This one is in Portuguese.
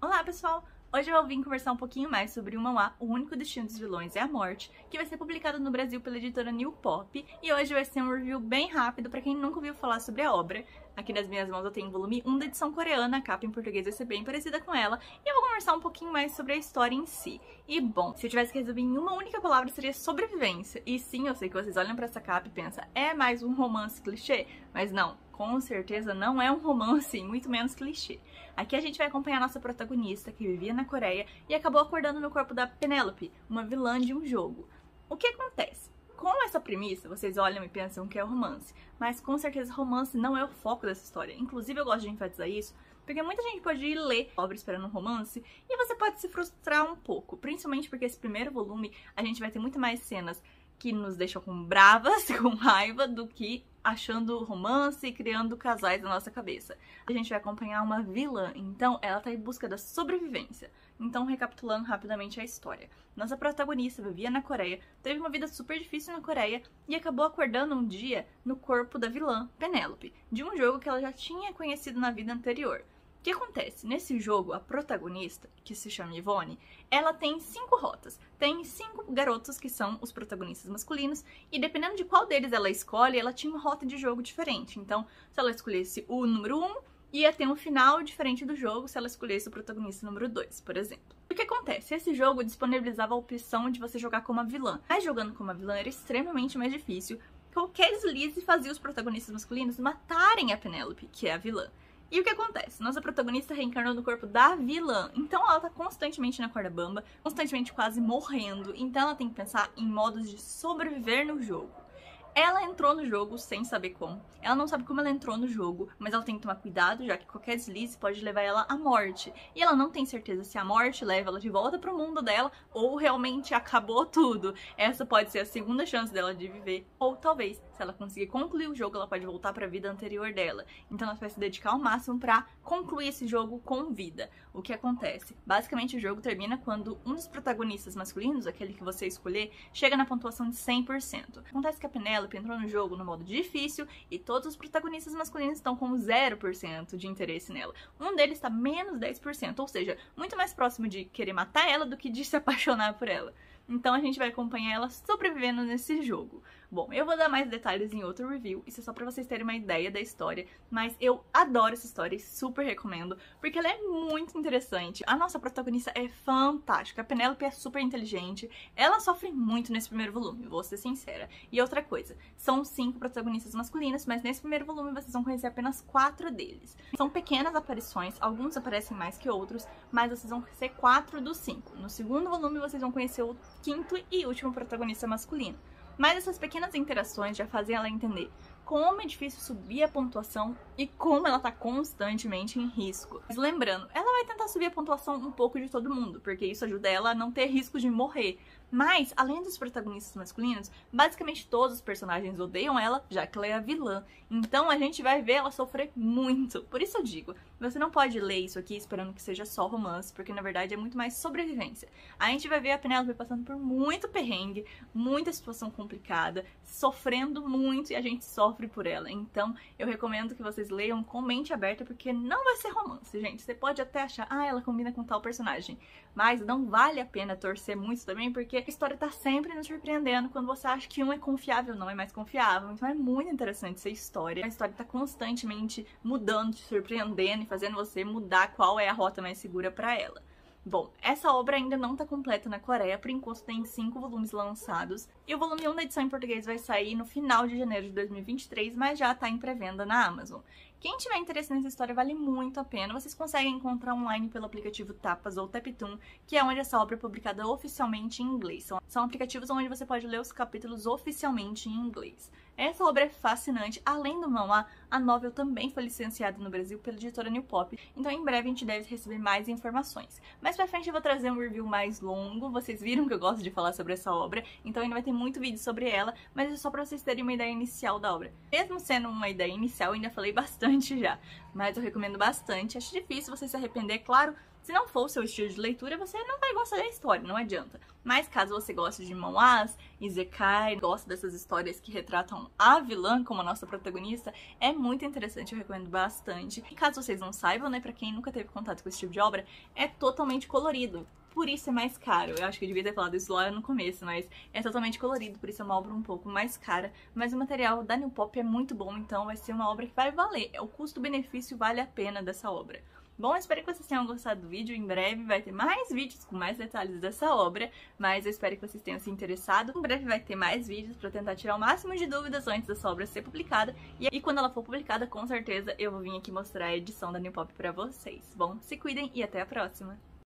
Olá, pessoal! Hoje eu vim conversar um pouquinho mais sobre o manhwa O Único Destino dos Vilões é a Morte, que vai ser publicado no Brasil pela editora New Pop, e hoje vai ser um review bem rápido para quem nunca ouviu falar sobre a obra. Aqui nas minhas mãos eu tenho o volume 1 da edição coreana, a capa em português vai ser bem parecida com ela, e eu vou conversar um pouquinho mais sobre a história em si. E bom, se eu tivesse que resumir em uma única palavra seria sobrevivência. E sim, eu sei que vocês olham para essa capa e pensam, é mais um romance clichê? Mas não, com certeza não é um romance, muito menos clichê. Aqui a gente vai acompanhar nossa protagonista, que vivia na Coreia e acabou acordando no corpo da Penelope, uma vilã de um jogo. O que acontece? Com essa premissa, vocês olham e pensam que é romance, mas com certeza romance não é o foco dessa história. Inclusive, eu gosto de enfatizar isso, porque muita gente pode ir ler obra esperando um romance e você pode se frustrar um pouco, principalmente porque esse primeiro volume a gente vai ter muito mais cenas que nos deixam com bravas, com raiva, do que achando romance e criando casais na nossa cabeça. A gente vai acompanhar uma vilã, então ela tá em busca da sobrevivência. Então, recapitulando rapidamente a história. Nossa protagonista vivia na Coreia, teve uma vida super difícil na Coreia e acabou acordando um dia no corpo da vilã, Penélope, de um jogo que ela já tinha conhecido na vida anterior. O que acontece? Nesse jogo, a protagonista, que se chama Yvonne, ela tem cinco rotas. Tem cinco garotos que são os protagonistas masculinos, e dependendo de qual deles ela escolhe, ela tinha uma rota de jogo diferente. Então, se ela escolhesse o número 1, um, ia ter um final diferente do jogo se ela escolhesse o protagonista número 2, por exemplo. O que acontece? Esse jogo disponibilizava a opção de você jogar como uma vilã. Mas jogando como uma vilã era extremamente mais difícil. Qualquer deslize fazia os protagonistas masculinos matarem a Penélope, que é a vilã. E o que acontece? Nossa protagonista reencarnou no corpo da vilã. Então ela tá constantemente na corda bamba, constantemente quase morrendo. Então ela tem que pensar em modos de sobreviver no jogo. Ela entrou no jogo sem saber como. Ela não sabe como ela entrou no jogo, mas ela tem que tomar cuidado, já que qualquer deslize pode levar ela à morte. E ela não tem certeza se a morte leva ela de volta pro mundo dela ou realmente acabou tudo. Essa pode ser a segunda chance dela de viver, ou talvez, se ela conseguir concluir o jogo, ela pode voltar para a vida anterior dela. Então ela vai se dedicar ao máximo para concluir esse jogo com vida. O que acontece? Basicamente o jogo termina quando um dos protagonistas masculinos, aquele que você escolher, chega na pontuação de 100%. Acontece que a Penélope Penélope entrou no jogo no modo difícil e todos os protagonistas masculinos estão com 0% de interesse nela. Um deles está menos 10%, ou seja, muito mais próximo de querer matar ela do que de se apaixonar por ela. Então a gente vai acompanhar ela sobrevivendo nesse jogo. Bom, eu vou dar mais detalhes em outro review, isso é só pra vocês terem uma ideia da história, mas eu adoro essa história e super recomendo, porque ela é muito interessante. A nossa protagonista é fantástica, a Penélope é super inteligente, ela sofre muito nesse primeiro volume, vou ser sincera. E outra coisa, são cinco protagonistas masculinos, mas nesse primeiro volume vocês vão conhecer apenas quatro deles. São pequenas aparições, alguns aparecem mais que outros, mas vocês vão conhecer quatro dos cinco. No segundo volume vocês vão conhecer o quinto e último protagonista masculino. Mas essas pequenas interações já fazem ela entender como é difícil subir a pontuação e como ela tá constantemente em risco. Mas lembrando, ela vai tentar subir a pontuação um pouco de todo mundo, porque isso ajuda ela a não ter risco de morrer. Mas, além dos protagonistas masculinos, basicamente todos os personagens odeiam ela, já que ela é a vilã. Então a gente vai ver ela sofrer muito. Por isso eu digo, você não pode ler isso aqui esperando que seja só romance, porque na verdade é muito mais sobrevivência. A gente vai ver a Penélope passando por muito perrengue, muita situação complicada, sofrendo muito e a gente sofre por ela. Então eu recomendo que vocês leiam com mente aberta, porque não vai ser romance, gente. Você pode até achar, ah, ela combina com tal personagem. Mas não vale a pena torcer muito também, porque a história tá sempre nos surpreendendo quando você acha que um é confiável, não é mais confiável. Então é muito interessante essa história. A história tá constantemente mudando, te surpreendendo e fazendo você mudar qual é a rota mais segura para ela. Bom, essa obra ainda não está completa na Coreia, por enquanto tem cinco volumes lançados, e o volume 1 da edição em português vai sair no final de janeiro de 2023, mas já está em pré-venda na Amazon. Quem tiver interesse nessa história vale muito a pena. Vocês conseguem encontrar online pelo aplicativo Tapas ou Taptoon, que é onde essa obra é publicada oficialmente em inglês. São, são aplicativos onde você pode ler os capítulos oficialmente em inglês. Essa obra é fascinante. Além do manhwa, a novel também foi licenciada no Brasil pela editora New Pop, então em breve a gente deve receber mais informações. Mais pra frente eu vou trazer um review mais longo, vocês viram que eu gosto de falar sobre essa obra, então ainda vai ter muito vídeo sobre ela, mas é só pra vocês terem uma ideia inicial da obra. Mesmo sendo uma ideia inicial, ainda falei bastante já, mas eu recomendo bastante. Acho difícil você se arrepender, claro, Se não for o seu estilo de leitura, você não vai gostar da história, não adianta. Mas caso você goste de manhwas, isekai, gosta dessas histórias que retratam a vilã como a nossa protagonista, é muito interessante, eu recomendo bastante. E caso vocês não saibam, né, para quem nunca teve contato com esse tipo de obra, é totalmente colorido por isso é mais caro. Eu acho que eu devia ter falado isso lá no começo, mas é totalmente colorido, por isso é uma obra um pouco mais cara. Mas o material da New Pop é muito bom, então vai ser uma obra que vai valer. O custo-benefício vale a pena dessa obra. Bom, espero que vocês tenham gostado do vídeo. Em breve vai ter mais vídeos com mais detalhes dessa obra, mas eu espero que vocês tenham se interessado. Em breve vai ter mais vídeos para tentar tirar o máximo de dúvidas antes dessa obra ser publicada. E, e quando ela for publicada, com certeza eu vou vir aqui mostrar a edição da New Pop para vocês. Bom, se cuidem e até a próxima!